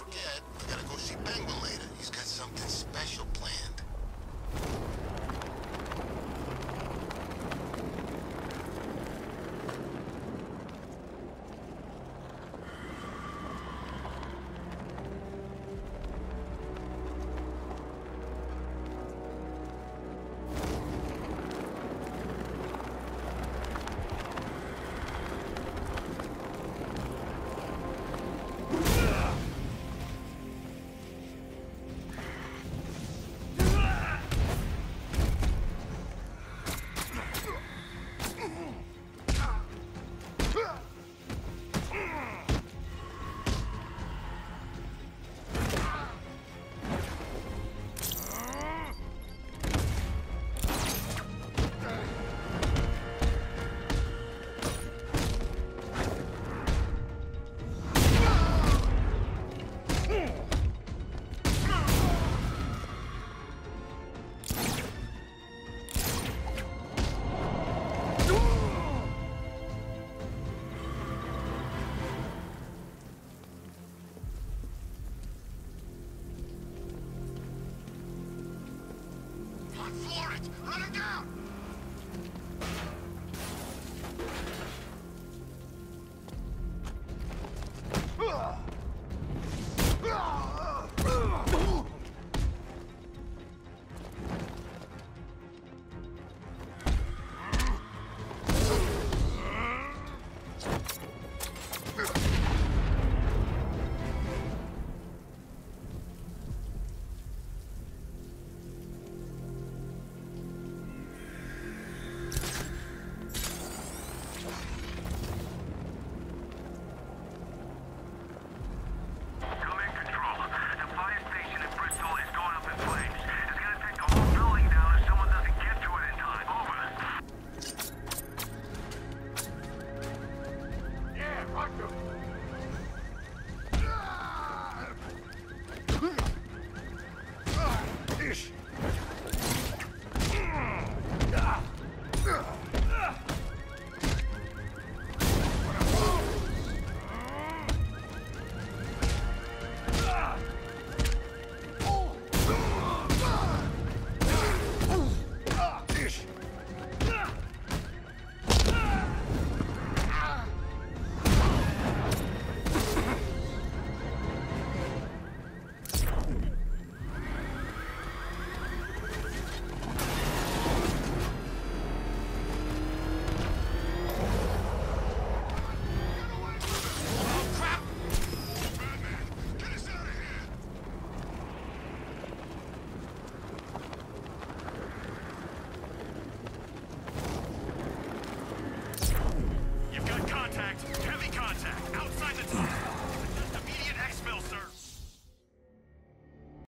forget, we gotta go see Penguin later. He's got something special planned. For it! Run him down! Ish!